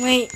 喂